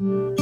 you